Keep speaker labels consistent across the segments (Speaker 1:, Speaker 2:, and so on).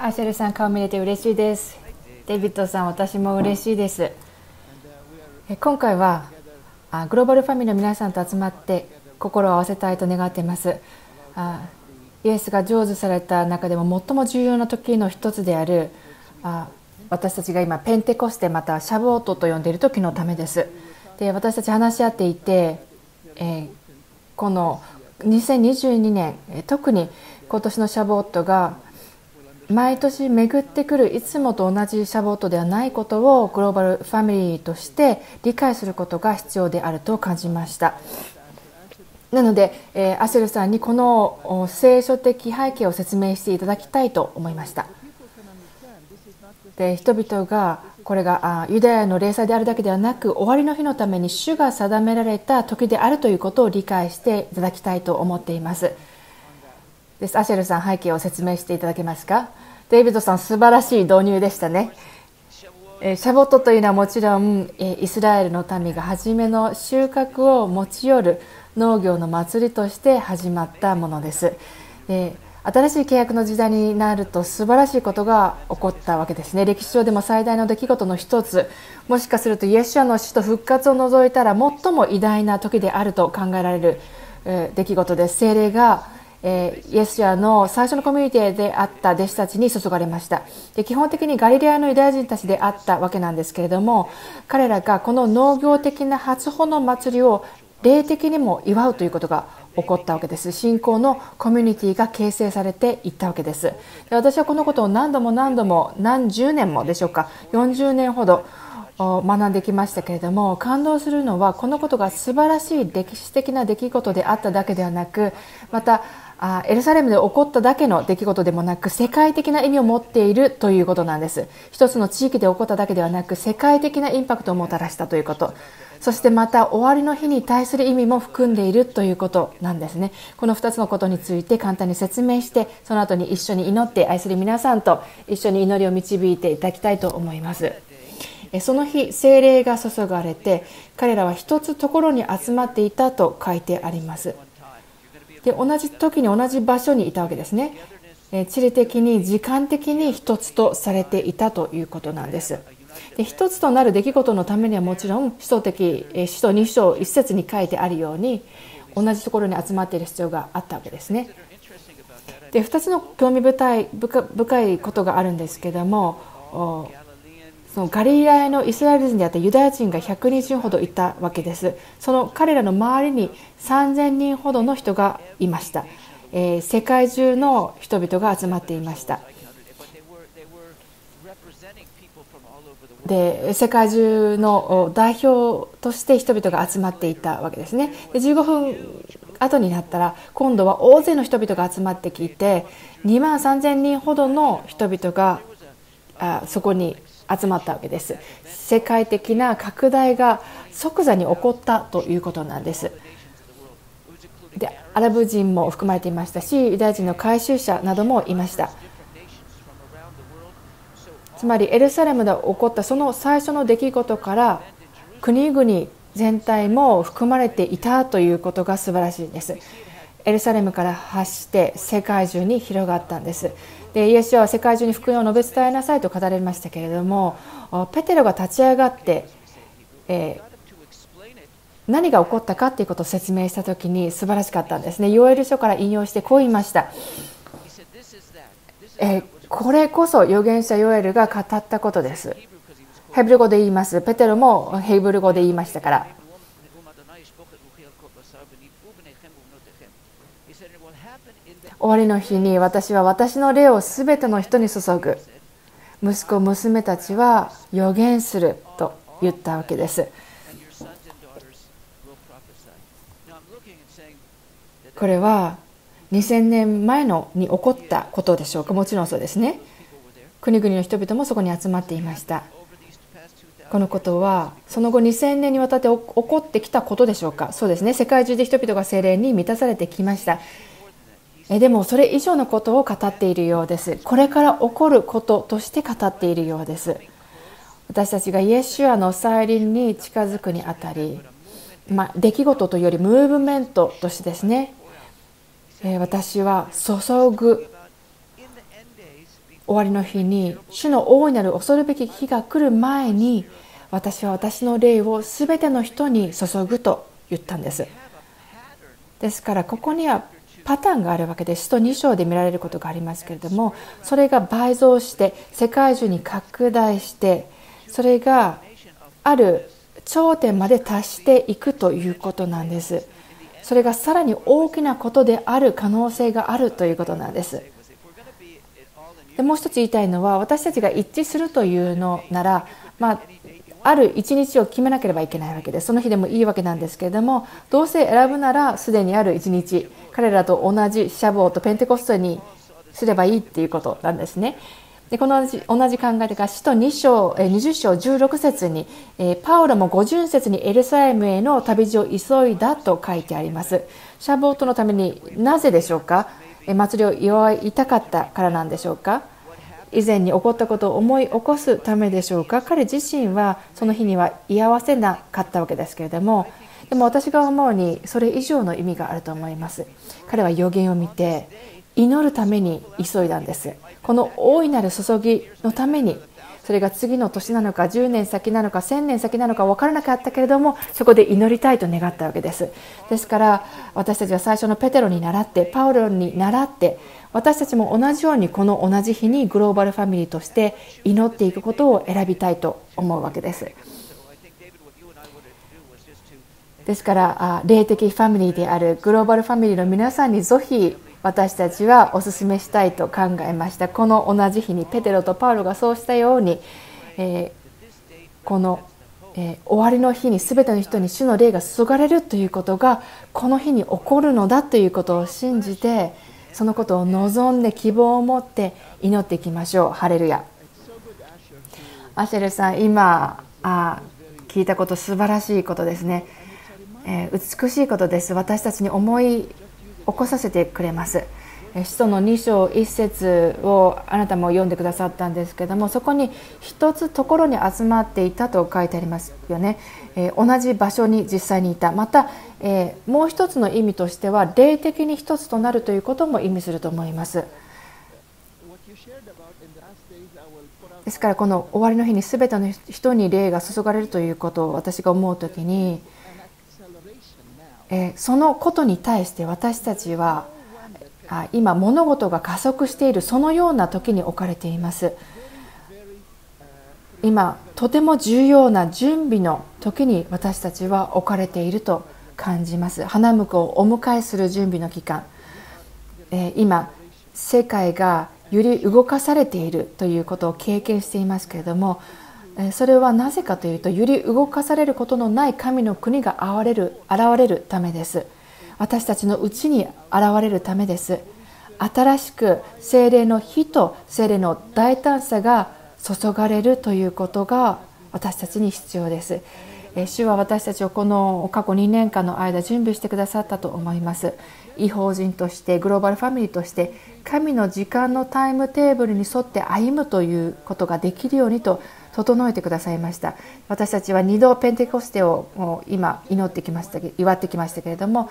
Speaker 1: アシェルさん顔見れて嬉しいです。デビッドさん私も嬉しいです。今回はグローバルファミリーの皆さんと集まって心を合わせたいと願っています。イエスが成就された中でも最も重要な時の一つである私たちが今ペンテコステまたシャボートと呼んでいる時のためです。で私たち話し合っていて、えー、この2022年特に今年のシャボートが毎年巡ってくるいつもと同じシャボートではないことをグローバルファミリーとして理解することが必要であると感じました。なので、えー、アシェルさんにこの聖書的背景を説明していただきたいと思いました。で人々がこれがあユダヤの霊祭であるだけではなく終わりの日のために主が定められた時であるということを理解していただきたいと思っています。です。アシェルさん背景を説明していただけますか？デイビッドさん素晴らしい導入でしたね。シャボットというのはもちろんイスラエルの民が初めの収穫を持ち寄る農業の祭りとして始まったものです。新しい契約の時代になると素晴らしいことが起こったわけですね。歴史上でも最大の出来事の一つ。もしかするとイエスシャの死と復活を除いたら最も偉大な時であると考えられる出来事です。精霊がえー、イエスヤの最初のコミュニティであった弟子たちに注がれました。で基本的にガリレアのユダヤ人たちであったわけなんですけれども彼らがこの農業的な初穂の祭りを霊的にも祝うということが起こったわけです。信仰のコミュニティが形成されていったわけです。で私はこのことを何度も何度も何十年もでしょうか40年ほど学んできましたけれども感動するのはこのことが素晴らしい歴史的な出来事であっただけではなくまたあエルサレムで起こっただけの出来事でもなく世界的な意味を持っているということなんです。一つの地域で起こっただけではなく世界的なインパクトをもたらしたということ。そしてまた終わりの日に対する意味も含んでいるということなんですね。この2つのことについて簡単に説明してその後に一緒に祈って愛する皆さんと一緒に祈りを導いていただきたいと思います。その日精霊が注がれて彼らは一つところに集まっていたと書いてあります。で同じ時に同じ場所にいたわけですね。地理的に時間的に一つとされていたということなんです。で一つとなる出来事のためにはもちろん使徒的使徒2章1節に書いてあるように同じところに集まっている必要があったわけですね。で2つの興味深いことがあるんですけどもそのガリラヤのイスラエル人であったユダヤ人が100人ほどいたわけです。その彼らの周りに3000人ほどの人がいました、えー、世界中の人々が集まっていました。で世界中の代表として人々が集まっていたわけですね。で15分後になったら今度は大勢の人々が集まってきて2万3000人ほどの人々があそこに集まったわけです。世界的な拡大が即座に起こったということなんです。でアラブ人も含まれていましたしユダヤ人の回収者などもいました。つまりエルサレムで起こったその最初の出来事から国々全体も含まれていたということが素晴らしいです。エルサレムから発して世界中に広がったんです。でイエスは世界中に福音を述べ伝えなさいと語られましたけれどもペテロが立ち上がって、えー、何が起こったかということを説明した時に素晴らしかったんですね。ヨエル書から引用してこう言いました、え、これこそ預言者ヨエルが語ったことです。ヘブル語で言います。ペテロもヘブル語で言いましたから。終わりの日に私は私の霊をすべての人に注ぐ。息子娘たちは予言すると言ったわけです。これは2000年前のに起こったことでしょうか。もちろんそうですね。国々の人々もそこに集まっていました。このことはその後2000年にわたって起こってきたことでしょうか。そうですね。世界中で人々が精霊に満たされてきました。えでもそれ以上のことを語っているようです。これから起こることとして語っているようです。私たちがイエス・シュアの再臨に近づくにあたり、まあ、出来事というよりムーブメントとしてですねえ私は注ぐ終わりの日に主の大いなる恐るべき日が来る前に私は私の霊を全ての人に注ぐと言ったんです。ですからここにはパターンがあるわけで使徒2章で見られることがありますけれどもそれが倍増して世界中に拡大してそれがある頂点まで達していくということなんです。それがさらに大きなことである可能性があるということなんです。でもう一つ言いたいのは私たちが一致するというのなら、まあ、ある一日を決めなければいけないわけでその日でもいいわけなんですけれどもどうせ選ぶならすでにある一日彼らと同じシャボーとペンテコストにすればいいっていうことなんですね。でこの同じ同じ考えが使徒2章20章16節にパウロも五巡節にエルサレムへの旅路を急いだと書いてあります。シャボートのためになぜでしょうか？祭りを祝いたかったからなんでしょうか？以前に起こったことを思い起こすためでしょうか？彼自身はその日には居合わせなかったわけですけれども。でも私が思うにそれ以上の意味があると思います。彼は予言を見て祈るために急いだんです。この大いなる注ぎのためにそれが次の年なのか10年先なのか1000年先なのか分からなかったけれどもそこで祈りたいと願ったわけです。ですから私たちは最初のペテロに倣ってパウロに倣って私たちも同じようにこの同じ日にグローバルファミリーとして祈っていくことを選びたいと思うわけです。ですから霊的ファミリーであるグローバルファミリーの皆さんにぜひ私たちはお勧めしたいと考えました。この同じ日にペテロとパウロがそうしたように、えー、この、えー、終わりの日に全ての人に主の霊が注がれるということがこの日に起こるのだということを信じてそのことを望んで希望を持って祈っていきましょう。ハレルヤ。アシェルさん今あ聞いたこと素晴らしいことですね、えー、美しいことです。私たちに思い起こさせてくれます。使徒の2章1節をあなたも読んでくださったんですけどもそこに一つところに集まっていたと書いてありますよね、えー、同じ場所に実際にいた。また、えー、もう一つの意味としては霊的に一つとなるということも意味すると思います。ですからこの終わりの日に全ての人に霊が注がれるということを私が思う時にえそのことに対して私たちは今物事が加速しているそのような時に置かれています。今とても重要な準備の時に私たちは置かれていると感じます。花婿をお迎えする準備の期間、え今世界がより動かされているということを経験していますけれどもそれはなぜかというとより動かされることのない神の国が現れる現れるためです。私たちのうちに現れるためです。新しく精霊の火と精霊の大胆さが注がれるということが私たちに必要です。主は私たちをこの過去2年間の間準備してくださったと思います。違法人としてグローバルファミリーとして神の時間のタイムテーブルに沿って歩むということができるようにと整えてくださいました。私たちは2度ペンテコステを今祈ってきました祝ってきましたけれども、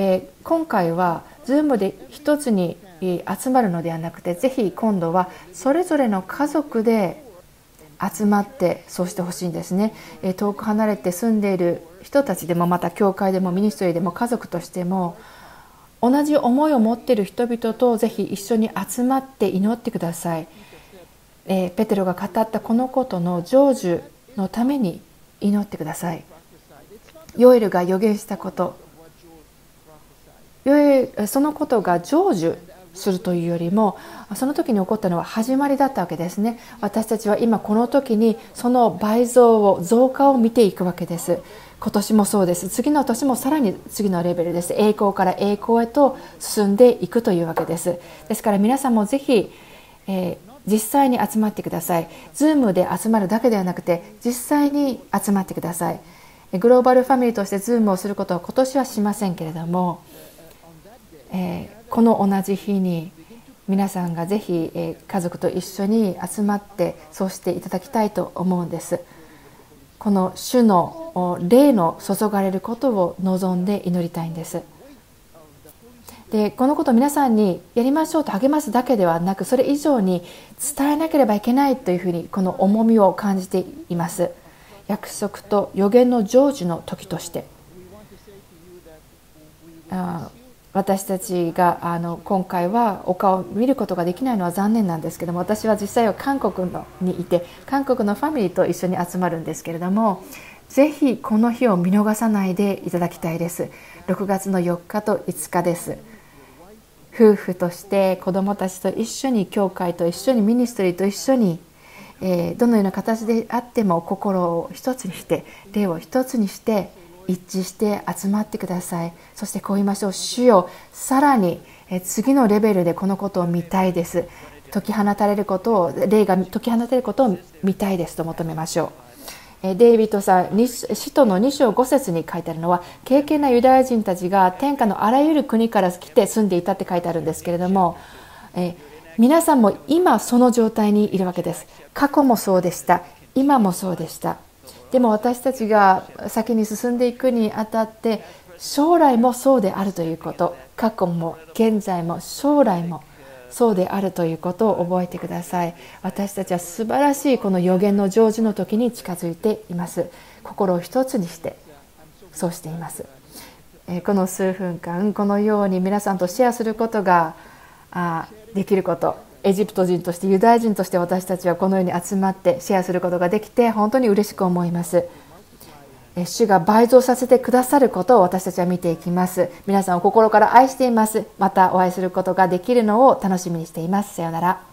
Speaker 1: えー、今回は Zoom で一つに集まるのではなくてぜひ今度はそれぞれの家族で集まってそうしてほしいんですね、え遠く離れて住んでいる人たちでもまた教会でもミニストリーでも家族としても同じ思いを持っている人々とぜひ一緒に集まって祈ってください。えー、ペテロが語ったこのことの成就のために祈ってください。ヨエルが予言したこと。そのことが成就するというよりもその時に起こったのは始まりだったわけですね。私たちは今この時にその倍増を増加を見ていくわけです。今年もそうです。次の年もさらに次のレベルです。栄光から栄光へと進んでいくというわけです。ですから皆さんもぜひ、えー実際に集まってください。Zoom で集まるだけではなくて実際に集まってください。グローバルファミリーとして Zoom をすることは今年はしませんけれども、えー、この同じ日に皆さんがぜひ、えー、家族と一緒に集まってそうしていただきたいと思うんです。この主の霊の注がれることを望んで祈りたいんです。でこのことを皆さんにやりましょうと励ますだけではなくそれ以上に伝えなければいけないというふうにこの重みを感じています。約束と予言の成就の時として。私たちがあの今回はお顔を見ることができないのは残念なんですけども私は実際は韓国のにいて韓国のファミリーと一緒に集まるんですけれどもぜひこの日を見逃さないでいただきたいです。6月の4日と5日です。夫婦として子どもたちと一緒に教会と一緒にミニストリーと一緒に、えー、どのような形であっても心を一つにして霊を一つにして一致して集まってください。そしてこう言いましょう。主よさらに次のレベルでこのことを見たいです。解き放たれることを霊が解き放たれることを見たいですと求めましょう。デイビッドさん使徒の2章5節に書いてあるのは敬虔なユダヤ人たちが天下のあらゆる国から来て住んでいたって書いてあるんですけれども、え皆さんも今その状態にいるわけです。過去もそうでした。今もそうでした。でも私たちが先に進んでいくにあたって将来もそうであるということ過去も現在も将来もそうであるということを覚えてください。私たちは素晴らしいこの予言の成就の時に近づいています。心を一つにしてそうしています。この数分間このように皆さんとシェアすることができること。エジプト人としてユダヤ人として私たちはこのように集まってシェアすることができて本当に嬉しく思います。主が倍増させてくださることを私たちは見ていきます。皆さんを心から愛しています。またお会いすることができるのを楽しみにしています。さようなら。